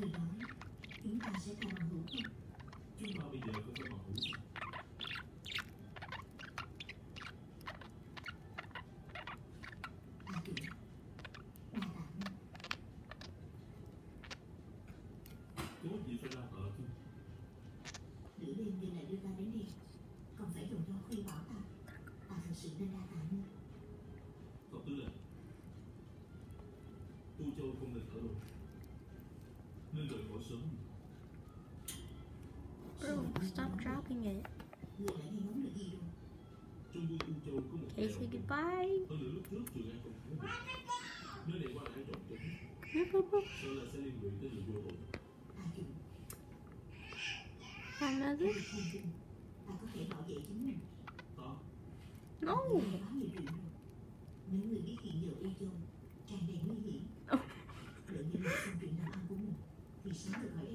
Người nói chúng ta sẽ còn bằng hữu không? Chúng ta bây giờ không phải bằng hữu A Kiều gì phải ra tợ chứ? Nữ đêm giờ lại đưa ta đến đây Còn phải dùng cho khuyên bảo ta. Ta thật sự nên đa tạ ngươi. Cậu tư lệnh Tu Châu không nên ở đâu Bro, stop dropping it. Casey, say goodbye. Another? No. 你想怎么样？